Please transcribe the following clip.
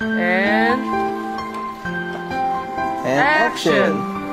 and And action!